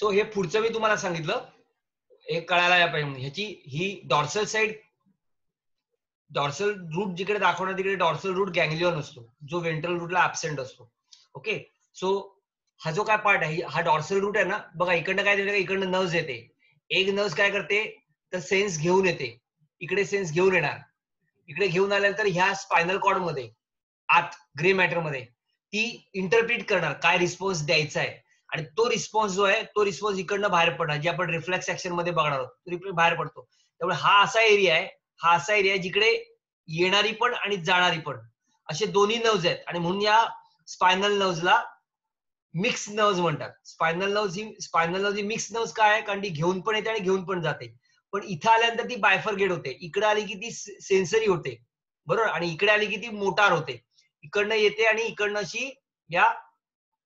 So हे पुढचं मी तुम्हाला सांगितलं. हे कळायला या पाहिजे ह्याची ही डॉर्सल साइड डॉर्सल रूट जिकडे दाखवणार तिकडे डॉर्सल रूट गँग्लिओन असतो. जो वेंट्रल रूटला ऍबसेंट असतो. ओके सो हा जो काय पार्ट आहे हा डॉर्सल रूट आहे ना बघा इकडनं काय देते इकडनं नर्व्स येते. एक नर्व्स काय करते तर सेन्स घेऊन येते. इकडे सेन्स घेऊन येणार. इकडे घेऊन आल्यानंतर ह्या स्पायनल कॉर्डमध्ये आत ग्रे मॅटरमध्ये ती इंटरप्रिट करणार. काय रिस्पॉन्स द्यायचा आहे. आणि तो रिस्पॉन्स जो आहे तो रिस्पॉन्स इकडनं बाहेर पडणार. जे आपण रिफ्लेक्स ऍक्शनमध्ये बघणार आहोत तो रिफ्लेक्स बाहेर पडतो. त्यामुळे हा असा एरिया आहे हा असा एरिया आहे जिकडे येणारी पण आणि जाणारी पण. असे दोन्ही नव्ज आहेत. आणि म्हणून या स्पायनल नर्व्सला मिक्स नर्व्स म्हणतात. स्पायनल नर्व्स ही स्पायनल नर्व्स ही मिक्स नर्व्स काय आहे? कारण ती घेऊन पण येते आणि घेऊन पण जाते. पण इथं आल्यानंतर ती बायफरगेट होते. इकडे आली की ती सेन्सरी होते. बरोबर? आणि इकडे आली की ती मोटार होते. इकडनं येते आणि इकडनं अशी या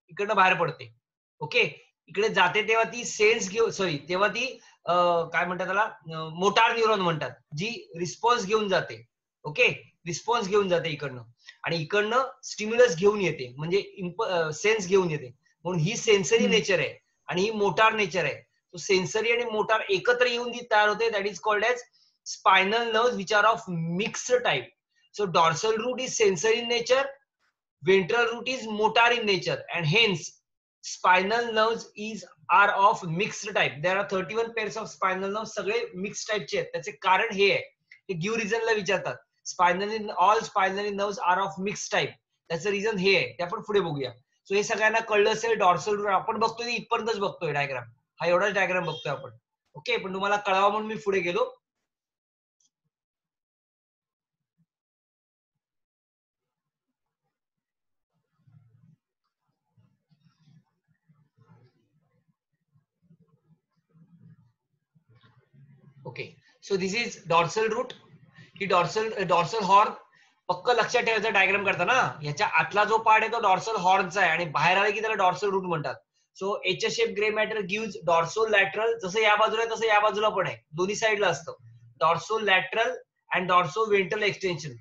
इकडनं बाहेर पडते. ओके? इकडे जाते तेव्हा ती सेन्स घेऊ सॉरी तेव्हा ती काय म्हणतात त्याला? मोटार न्यूरॉन म्हणतात जी रिस्पॉन्स घेऊन जाते. ओके? रिस्पॉन्स घेऊन जाते इकडनं. आणि इकडनं स्टिम्युलस घेऊन येते. म्हणजे सेन्स घेऊन येते. म्हणून ही सेन्सरी नेचर आहे आणि ही मोटार नेचर आहे. तो सेन्सरी आणि मोटार एकत्र येऊन जी तयार होते that is called as spinal nerve which are of mixed type so dorsal root is sensory in nature ventral root is motor in nature and hence spinal nerve is are of mixed type there are thirty one pairs of spinal nerve सगळे mix टाईपचे आहेत. त्याचे कारण हे आहे. हे give रिझनला विचारतात. Spinally all spinally nerves are of mix type त्याचं रिझन हे आहे. ते आपण पुढे बघूया. सो हे सगळ्यांना कळलं असेल डॉर्सल रूट आपण बघतोय इथपर्यंतच बघतोय डायग्राम हा एवढाच डायग्राम बघतोय आपण. ओके पण तुम्हाला कळावा म्हणून मी पुढे गेलो. Okay so this is dorsal root he dorsal dorsal horn पक्क लक्षात ठेवायचं डायग्राम करताना याच्या आतला जो पार्ट आहे तो डॉर्सल हॉर्नचा आहे आणि बाहेर आला की त्याला डॉर्सल रूट म्हणतात. So H shape grey matter give dorsolateral जसं या बाजूला आहे तसं या बाजूला पण आहे. दोन्ही साईडला असतं. Dorsolateral and dorsoventral extension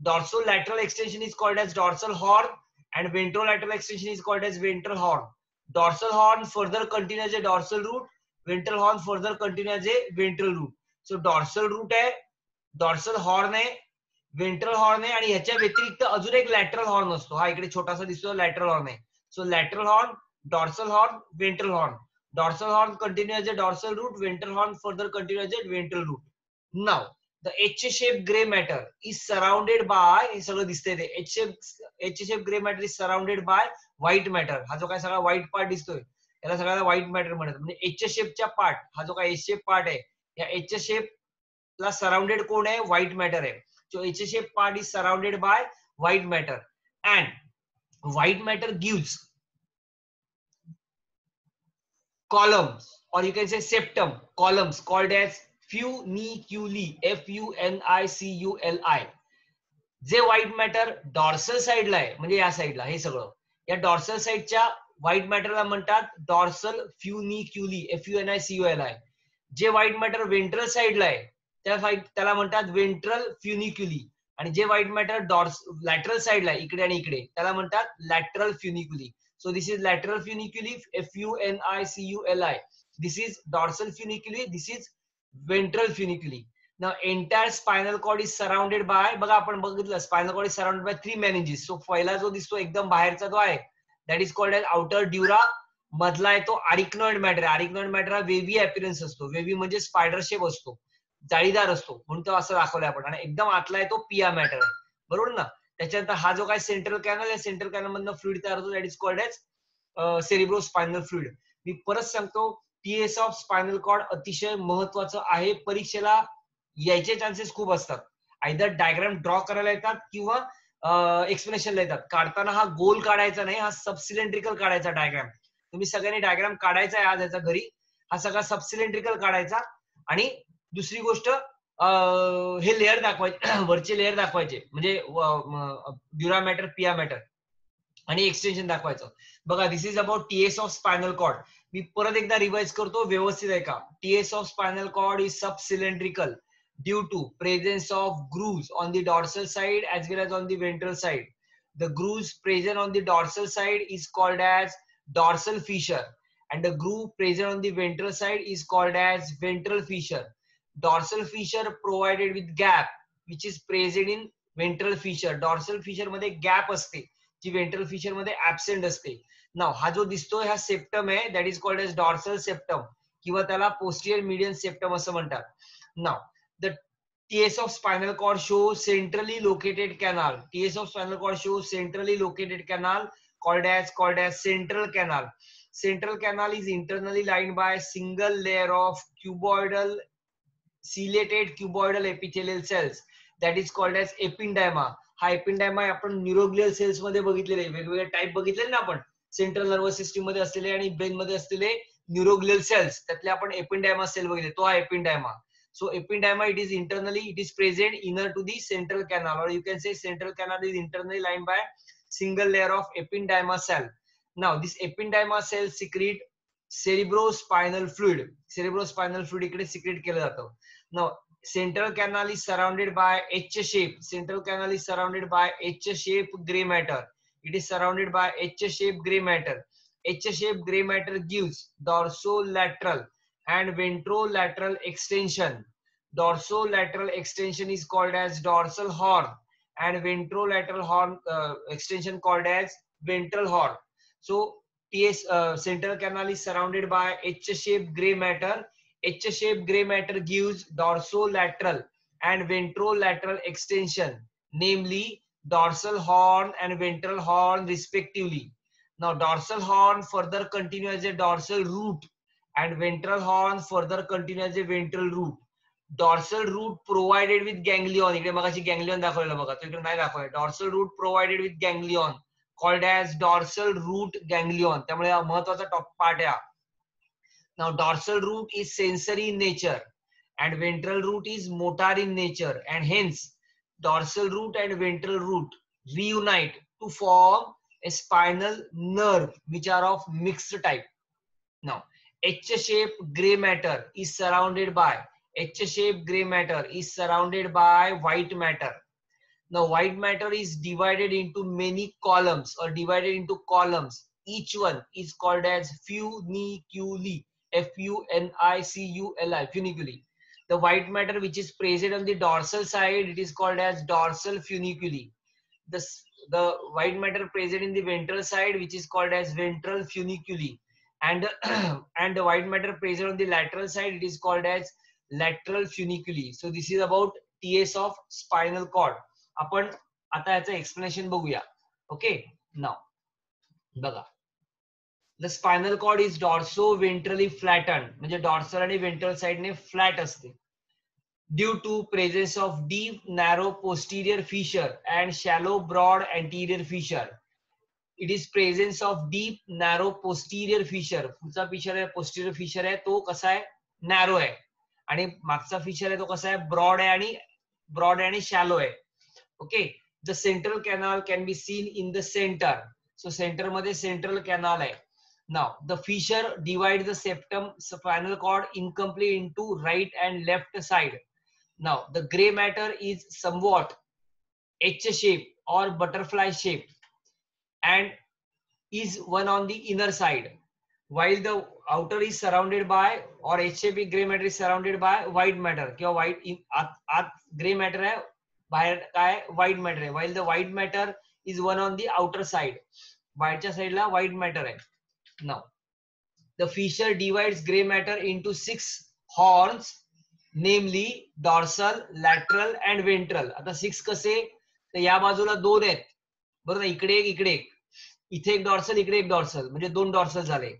dorsolateral extension is called as dorsal horn and ventrolateral extension is called as ventral horn dorsal horn further continue a dorsal root ventral horn further continue as a ventral root so dorsal root आहे dorsal horn आहे ventral horn आहे आणि ह्याच्या व्यतिरिक्त अजून एक lateral horn असतो. हा इकडे छोटासा दिसतो लॅटरल हॉर्न आहे. So lateral horn dorsal horn ventral horn dorsal horn continue as a dorsal root ventral horn further continue as a ventral root now the H shape grey matter is surrounded by हे सगळं दिसतंय ते. H shape H shape grey matter is surrounded by white matter हा जो काय सगळा white part दिसतोय याला सगळ्याला व्हाईट मॅटर म्हणतात. म्हणजे एच शेपच्या पार्ट हा जो काय एच शेप पार्ट आहे या एच शेप ला सराउंडेड कोण आहे? व्हाईट मॅटर आहे. So H shape part is surrounded by white matter and white matter gives columns or you can say septum columns called as funiculi f u n i c u l i. जे white matter dorsal साइडला आहे म्हणजे या साइडला हे सगळं. या dorsal साइडच्या white मॅटरला म्हणतात dorsal funiculi F U N I C L I जे व्हाईट मॅटर वेंट्रल साईडला आहे त्या त्याला म्हणतात वेंट्रल फ्युनिक्युली आणि जे व्हाईट मॅटर डॉर्स लॅटरल साईडला आहे इकडे आणि इकडे त्याला म्हणतात lateral funiculi so this is lateral funiculi F U N I C U L I this is dorsal funiculi this is ventral funiculi Now entire spinal cord is surrounded by बघा आपण बघितलं spinal cord is surrounded by three meninges so पहिला जो दिसतो एकदम बाहेरचा जो आहे that is called as outer dura मधला आहे तो आरिक्नॉइड मॅटर आरिक्नॉइड मॅटर हा वेवी अपिरन्स असतो. वेवी म्हणजे स्पायडर शेप असतो. जाळीदार असतो. म्हणून तो असं दाखवलाय आपण. आणि एकदम आतला आहे तो पिया मॅटर बरोबर ना? त्याच्यानंतर हा जो काय सेंट्रल कॅनल आहे सेंट्रल कॅनल मधनं फ्लुइड तयार होतो. That is called as cerebrospinal fluid मी परत सांगतो टीएस ऑफ स्पायनल कॉर्ड अतिशय महत्वाचं आहे. परीक्षेला यायचे चान्सेस खूप असतात. आयदर डायग्राम ड्रॉ करायला येतात किंवा एक्सप्लेनेशनला येतात काढताना हा गोल काढायचा नाही हा सबसिलेंड्रिकल काढायचा डायग्राम तुम्ही सगळ्यांनी डायग्राम काढायचा आहे आज याचा घरी. हा सगळा सबसिलेंड्रिकल काढायचा. आणि दुसरी गोष्ट हे लेअर दाखवायचे वरचे लेअर दाखवायचे. म्हणजे ड्युरा मॅटर पिया मॅटर आणि एक्सटेन्शन दाखवायचं. बघा this is about TS of spinal cord मी परत एकदा रिवाइज करतो व्यवस्थित आहे का? TS of spinal cord is subcylindrical due to presence of grooves on the dorsal side as well as on the ventral side. The grooves present on the dorsal side is called as dorsal fissure and the groove present on the ventral side is called as ventral fissure. Dorsal fissure provided with gap which is present in ventral fissure. Dorsal fissure मध्ये gap असते जी ventral fissure मध्ये absent असते Now हा जो दिसतोय हा septum आहे that is called as dorsal septum किंवा त्याला पोस्टियर मीडियन सेप्टम असं म्हणतात Now the TS of spinal cord shows centrally located canal. TS of spinal cord shows centrally located canal called as called as central canal. Central canal is internally lined by a single layer of cuboidal ciliated cuboidal epithelial cells that is called as ependyma. हा एपिंडायमा आपण neuroglial cells मध्ये बघितलेले वेगवेगळे type बघितले ना आपण central nervous system मध्ये असलेले आणि ब्रेन मध्ये असलेले न्यूरोग्लियल सेल्स त्यातले आपण एपिंडायमा सेल बघितले तो हा एपिंडायमा So ependyma, it is internally, it is present inner to the central canal, or you can say central canal is internally lined by single layer of ependyma cell. Now this ependyma cell secrete cerebrospinal fluid. Cerebrospinal fluid इकडे secrete केलं जातं. Now central canal is surrounded by H shape. Central canal is surrounded by H shape gray matter. It is surrounded by H shape gray matter. H shape gray matter gives dorsolateral and ventrolateral extension. Dorsolateral extension is called as dorsal horn and ventrolateral horn uh, extension called as ventral horn. So TS uh, central canal is surrounded by H-shaped gray matter. H-shaped gray matter gives dorsolateral and ventrolateral extension, namely dorsal horn and ventral horn respectively. Now dorsal horn further continues as a dorsal root and ventral horn further continues the ventral root. Dorsal root provided with ganglion. इकडे मगाशी ganglion दाखवलेलं बघा तो इकडे नाही दाखवलं. Dorsal root provided with ganglion called as dorsal root ganglion. त्यामुळे हा महत्त्वाचा टॉप पार्ट आहे. Now dorsal root is sensory in nature and ventral root is motor in nature and hence dorsal root and ventral root reunite to form a spinal nerve which are of mixed type. Now H-shaped gray matter is surrounded by H-shaped gray matter is surrounded by white matter. Now white matter is divided into many columns or divided into columns. Each one is called as funiculi. F-U-N-I-C-U-L-I. Funiculi. The white matter which is present on the dorsal side, it is called as dorsal funiculi. The, the white matter present in the ventral side, which is called as ventral funiculi and and the white matter present on the lateral side. It is called as lateral funiculi. So this is about ts of spinal cord. आपण आता याचं explanation बघूया. Okay नाव बघा. The spinal cord is dorso ventrally flatten म्हणजे dorsal आणि ventral साइडने flat असते. Due to presence of deep narrow posterior fissure and shallow broad anterior fissure it is presence of deep narrow posterior fissure पुढचा fissure आहे posterior fissure आहे तो कसा आहे? नॅरो आहे. आणि मागचा फिशर आहे तो कसा आहे? ब्रॉड आहे आणि ब्रॉड आहे आणि शॅलो आहे. Okay the central canal can be seen in the centre so सेंटरमध्ये सेंट्रल कॅनल आहे. Now the fissure divide the septum spinal cord incomplete into right and left side now the grey matter is somewhat H shape or butterfly shape and is one on the inner side while the outer is surrounded by or HAP gray matter is surrounded by white matter किंवा white आत आत gray matter आहे बाहेर काय white matter आहे while the white matter is one on the outer side बाहेरच्या साईडला white matter आहे now the fissure divides gray matter into six horns namely dorsal lateral and ventral आता six कसे तर या बाजूला दोन आहेत बरोबर इकडे एक इकडे एक इथे एक डॉर्सल इकडे एक डॉर्सल म्हणजे दोन डॉर्सल झाले.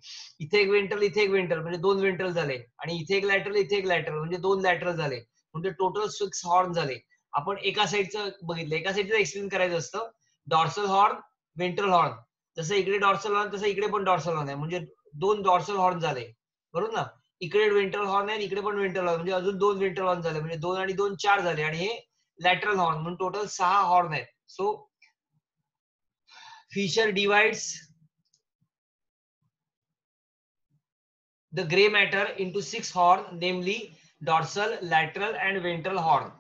इथे एक वेंट्रल इथे एक वेंट्रल म्हणजे दोन वेंट्रल झाले. आणि इथे एक लॅटरल इथे एक लॅटरल म्हणजे दोन लॅटरल झाले. म्हणजे टोटल सिक्स हॉर्न झाले. आपण एका साईडचं बघितलं. एका साईडचं एक्सप्लेन करायचं असतं. डॉर्सल हॉर्न वेंट्रल हॉर्न जसं इकडे डॉर्सल हॉर्न तसं इकडे पण डॉर्सल हॉर्न आहे. म्हणजे दोन डॉर्सल हॉर्न झाले. बरोबर ना? इकडे वेंट्रल हॉर्न आहे इकडे पण वेंट्रल हॉर्न म्हणजे अजून दोन वेंट्रल हॉर्न झाले. म्हणजे दोन आणि दोन चार झाले. आणि हे लॅटरल हॉर्न म्हणून टोटल सहा हॉर्न आहेत. So Fisher divides the gray matter into six horn, namely dorsal, lateral, and ventral horn.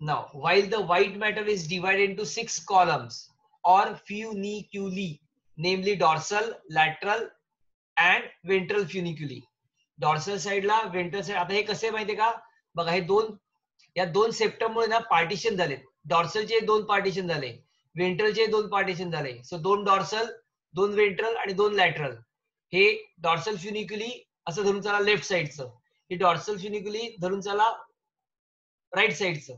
Now, while the white matter is divided into six columns or funiculi, namely dorsal, lateral, and ventral funiculi dorsal साईडला ventral side आता हे कसे माहितीये का बघा हे दोन या दोन सेप्टममुळे ना पार्टिशन झाले डॉर्सलचे दोन पार्टिशन झाले वेंट्रलचे दोन पार्टिशन झाले. सो दोन डॉर्सल दोन वेंट्रल आणि दोन लॅटरल हे डॉर्सल फ्युनिक्युली असं धरून चला लेफ्ट साईडचं हे डॉर्सल फ्युनिक्युली धरून चला राईट साईडचं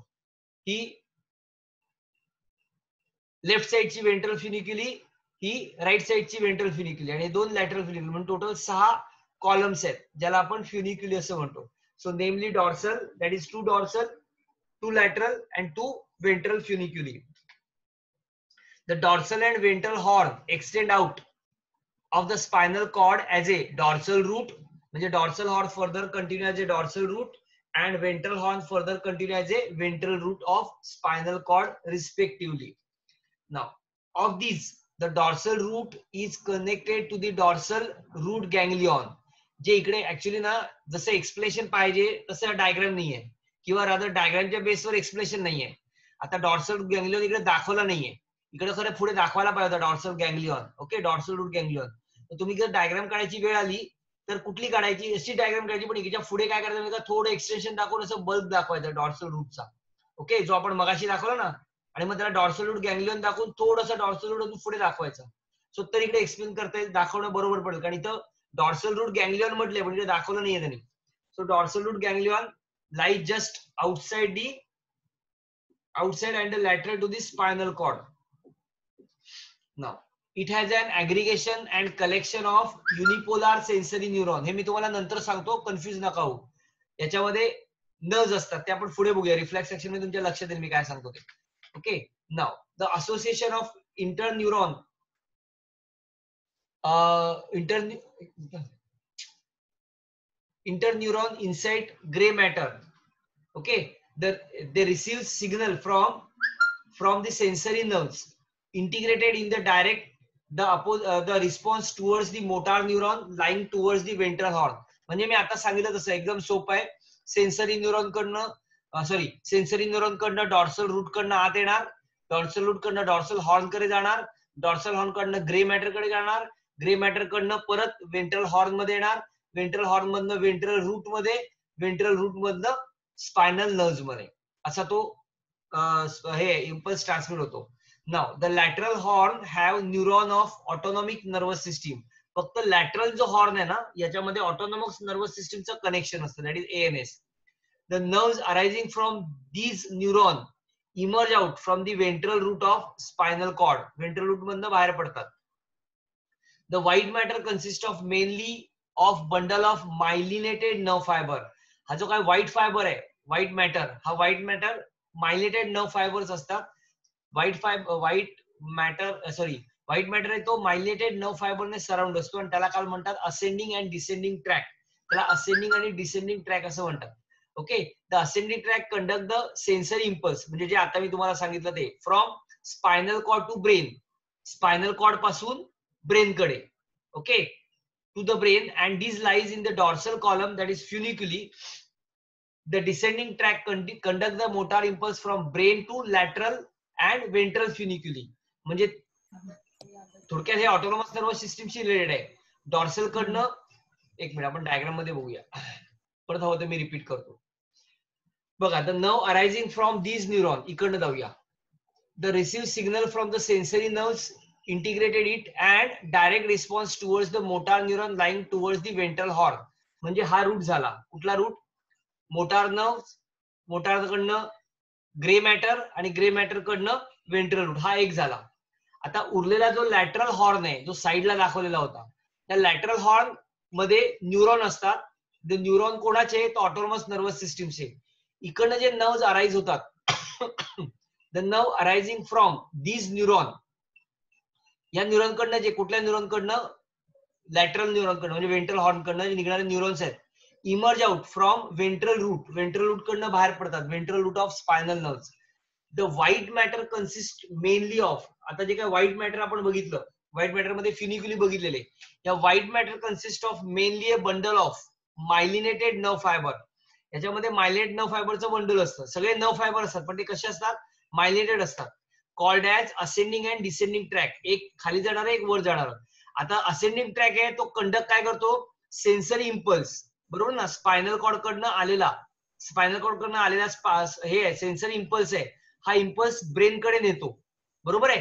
ही लेफ्ट साईडची वेंट्रल फ्युनिक्युली ही राईट साईडची वेंट्रल फ्युनिक्युली आणि दोन लॅटरल फ्युनिक्युली म्हणजे टोटल सहा कॉलम्स आहेत ज्याला आपण फ्युनिक्युली असं म्हणतो. So namely dorsal that is two dorsal two lateral and two ventral funiculi the dorsal and ventral horn extend out of the spinal cord as a dorsal root म्हणजे dorsal horn further continue as a dorsal root and ventral horn further continue as a ventral root of spinal cord respectively. Now, of these, the dorsal root is connected to the dorsal root ganglion. जे इकडे actually ना जसं explanation पाहिजे तसं diagram नाहीये किंवा rather डायग्रामच्या बेसवर एक्सप्लेशन नाहीये आता डॉर्सल गँग्लियन इकडे दाखवला नाहीये इकडे खरं पुढे दाखवायला पाहिजे होता dorsal ganglion okay dorsal root ganglion तुम्ही जर डायग्राम काढायची वेळ आली तर कुठली काढायची? अशी डायग्राम काढायची पण याच्यापुढे काय करायचं का? थोडं एक्सटेन्शन दाखवून असं बल्ब दाखवायचं डॉर्सल रूटचा ओके जो आपण मगाशी दाखवला ना आणि मग त्याला डॉर्सल रूट गँग्लियन दाखवून थोडंसं डॉर्सल रूट अजून पुढे दाखवायचं. सो तर इकडे एक्सप्लेन करता येईल दाखवणं बरोबर पडेल. कारण इथं डॉर्सल रूट गँगलियॉन म्हटले पण इकडे दाखवलं नाहीये त्यांनी. So dorsal root ganglion light just outside the outside and later to the spinal cord now it has an aggregation and collection of unipolar sensory neuron हे मी तुम्हाला नंतर सांगतो कन्फ्युज नका हो याच्यामध्ये नर्व्स असतात ते आपण पुढे बघूया. रिफ्लेक्स सेक्शनमध्ये तुमच्या लक्षात येईल मी काय सांगतो ते. Okay now the association of inter neuron inter inter neuron inside grey matter okay they they signal from from the sensory nerves integrated in the direct the oppose, uh, the response towards the motor neuron lying towards the ventral horn. म्हणजे मी आता सांगितलं तसं एकदम सोपं आहे. Sensory neuron कडनं sorry sensory neuron कडनं डॉर्सल रूट कडनं आत येणार. डॉर्सल रूट कडनं डॉर्सल हॉर्नकडे जाणार. डॉर्सल हॉर्न कडनं ग्रे मॅटरकडे जाणार. ग्रे मॅटर कडनं परत वेंट्रल हॉर्नमध्ये येणार. वेंट्रल हॉर्न मधनं वेंट्रल रूटमध्ये वेंट्रल रूट मधनं स्पायनल नर्व्हमध्ये. असा तो uh, हे इम्पल्स ट्रान्समिट होतो. Now the lateral horn have neuron of autonomic nervous system फक्त लॅटरल जो हॉर्न आहे ना याच्यामध्ये ऑटोनॉमिक नर्वस सिस्टीमचं कनेक्शन असतं that is ANS the nerves arising from these neuron emerge out from the ventral root of spinal cord ventral root मधनं बाहेर पडतात. The white matter consist of mainly of bundle of myelinated nerve fibre हा जो काय white fibre आहे white matter हा white matter myelinated nerve fibres असतात. White fibre white matter sorry white matter आहे तो मायलेटेड नर्व फायबरने सराउंड असतो आणि त्याला काल म्हणतात असेंडिंग अँड डिसेंडिंग ट्रॅक त्याला असेंडिंग आणि डिसेंडिंग ट्रॅक असं म्हणतात. Okay the ascending tract conduct the sensory impulse म्हणजे जे आता मी तुम्हाला सांगितलं ते from spinal cord to brain spinal कॉर्डपासून brain कडे. Okay to the brain and these lies in the dorsal column that is funiculi the descending tract conduct the motor impulse from brain to lateral and ventral funiculi म्हणजे थोडक्यात हे autonomous nervous सिस्टीमशी related आहे. Dorsal कडनं एक minute आपण डायग्राममध्ये बघूया. परत हवं तर मी रिपीट करतो. बघा the nerve arising from these neuron इकडनं जाऊया. The receive signal from the sensory nerves integrated it and direct response towards the motor neuron line towards the ventral horn म्हणजे हा रूट झाला. कुठला रूट मोटार नर्व मोटार कडनं grey matter आणि grey matter कडनं ventral root हा एक झाला. आता उरलेला जो लॅटरल हॉर्न आहे जो साईडला दाखवलेला होता त्या लॅटरल हॉर्नमध्ये न्यूरॉन असतात. द न्यूरॉन कोणाचे तर ऑटोनॉमस नर्वस सिस्टीमचे इकडनं जे नर्व्ह अराईज होतात the nerve arising from these neuron या न्यूरॉन कडनं जे कुठल्या न्यूरॉन कडनं? लॅटरल न्यूरॉन कडनं म्हणजे वेंट्रल हॉर्न कडनं जे निघणारे न्यूरॉन्स आहेत. Emerge out from ventral root ventral root कडनं बाहेर पडतात. Ventral root of spinal nerve the white matter consist mainly of आता जे काय व्हाईट मॅटर आपण बघितलं व्हाईट मॅटरमध्ये फिनिक्युली बघितलेले या white matter consist of mainly a bundle of myelinated nerve fibre याच्यामध्ये मायलिनेट नर्व फायबरचं बंडल असतं. सगळे नर्व फायबर असतात पण ते कसे असतात? मायलिनेटेड असतात. Called as ascending and descending tract एक खाली जाणार एक वर जाणार. आता असेंडिंग ट्रॅक आहे तो कंडक्ट काय करतो? सेन्सरी इम्पल्स बरोबर ना? स्पायनल कॉर्ड कडनं आलेला. स्पायनल कॉर्ड कडनं आलेला हे आहे इम्पल्स आहे. हा इम्पल्स ब्रेन कडे नेतो. बरोबर आहे?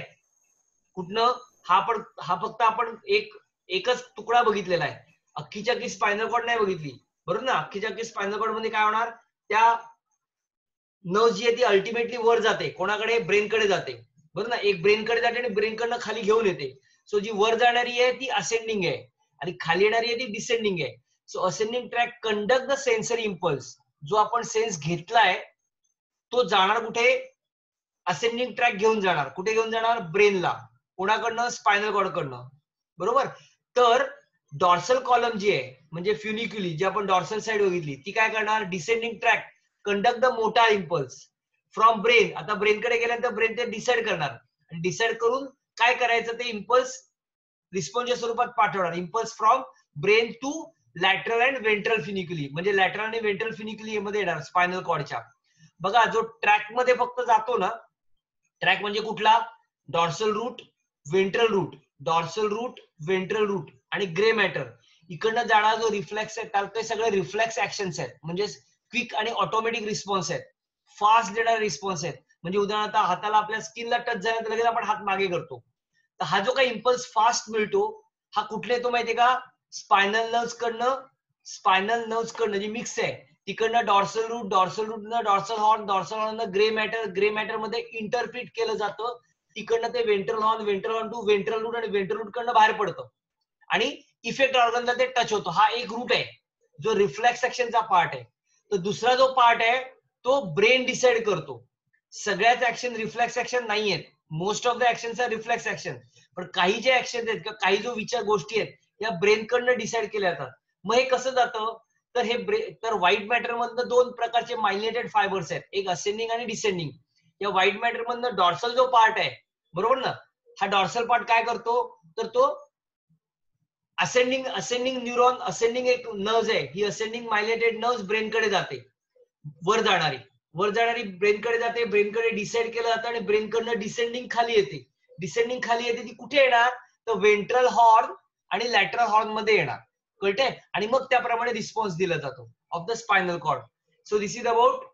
कुठनं? हा पण हा फक्त आपण एक एकच तुकडा बघितलेला आहे. अख्खीच्या की स्पायनल कॉर्ड नाही बघितली. बरोबर ना? अख्खीच्या की स्पायनल कॉर्डमध्ये काय होणार? त्या नर्व जी आहे ती अल्टिमेटली वर जाते. कोणाकडे? ब्रेनकडे जाते. बरोबर ना? एक ब्रेनकडे जाते आणि ब्रेनकडनं खाली घेऊन येते. सो जी वर जाणारी आहे ती असेंडिंग आहे. आणि खाली येणारी आहे ती डिसेंडिंग आहे. So ascending tract conduct the sensory impulse जो आपण सेन्स घेतलाय तो जाणार कुठे? असेंडिंग ट्रॅक घेऊन जाणार. कुठे घेऊन जाणार? ब्रेनला कोणाकडनं? स्पायनल कॉर्ड बरोबर? तर डॉर्सल कॉलम जी आहे म्हणजे फ्युनिक्युली जी आपण डॉर्सल साइड बघितली ती काय करणार? Descending tract conduct the motor impulse from brain आता ब्रेनकडे गेल्यानंतर ब्रेन ते डिसाइड करणार. आणि डिसाइड करून काय करायचं ते इम्पल्स रिस्पॉन्सच्या स्वरूपात पाठवणार. Impulse from brain to lateral and ventral funiculi म्हणजे लॅटरल आणि वेंट्रल फिनिक्युली मध्ये येणार स्पायनल कॉर्डच्या बघा जो ट्रॅकमध्ये फक्त जातो ना ट्रॅक म्हणजे कुठला? Dorsal root ventral root dorsal root ventral root आणि ग्रे मॅटर इकडनं जाणारा जो रिफ्लेक्स आहे त्याला ते सगळे रिफ्लेक्स ऍक्शन्स आहेत. म्हणजे क्विक आणि ऑटोमॅटिक रिस्पॉन्स आहेत. फास्ट देणारे रिस्पॉन्स आहेत. म्हणजे उदाहरणार्थ हाताला आपल्या स्किनला टच झाल्यानंतर लगेच आपण हात मागे करतो. तर हा जो काही इम्पल्स फास्ट मिळतो हा कुठले येतो माहितीये का? स्पायनल नर्व्स कडनं स्पायनल नर्व्स कडनं जी मिक्स आहे तिकडनं dorsal root dorsal रूटनं dorsal horn dorsal horn grey matter grey मॅटरमध्ये interpret केलं जातं. तिकडनं ते ventral horn ventral horn to ventral root आणि वेंट्रल रूट कडनं बाहेर पडतं. आणि इफेक्ट ऑर्गनला ते टच होतो. हा एक रूट आहे. जो रिफ्लेक्स ऍक्शनचा पार्ट आहे. तर दुसरा जो पार्ट आहे तो ब्रेन डिसाइड करतो. सगळ्याच ऍक्शन रिफ्लेक्स ऍक्शन नाही आहेत most of the action reflex action पण काही जे ऍक्शन आहेत किंवा काही जो विचार गोष्टी आहेत या ब्रेनकडनं डिसाईड केल्या जातात. मग हे कसं जातं? तर हे ब्रे तर व्हाईट मॅटर मधनं दोन प्रकारचे मायलिनेटेड फायबर्स आहेत. एक असेंडिंग आणि डिसेंडिंग या व्हाईट मॅटर मधनं डॉर्सल जो पार्ट आहे बरोबर ना? हा डॉर्सल पार्ट काय करतो? तर तो असेंडिंग असेंडिंग न्यूरॉन असेंडिंग एक नर्व्ह आहे. ही असेंडिंग मायलेटेड नर्व्ह ब्रेनकडे जाते. वर जाणारी. वर जाणारी ब्रेनकडे जाते ब्रेनकडे डिसाईड केलं जातं आणि ब्रेनकडनं डिसेंडिंग खाली येते. डिसेंडिंग खाली येते ती कुठे येणार? तर वेंट्रल हॉर्न आणि लॅटरल हॉर्नमध्ये येणार. कळते आणि मग त्याप्रमाणे रिस्पॉन्स दिला जातो of the spinal cord so this is about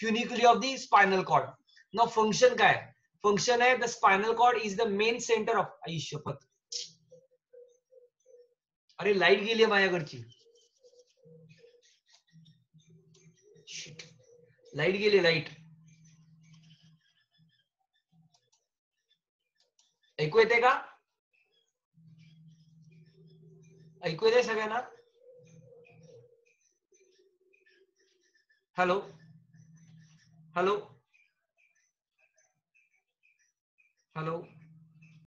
funiculi of the spinal cord न फंक्शन काय? फंक्शन आहे the spinal cord is the main centre of आयुष्यपत अरे लाइट गेली आहे माझ्याकडची. लाइट गेली लाइट ऐकू येते का? ऐकू येते सगळ्यांना? हॅलो? हॅलो? हॅलो?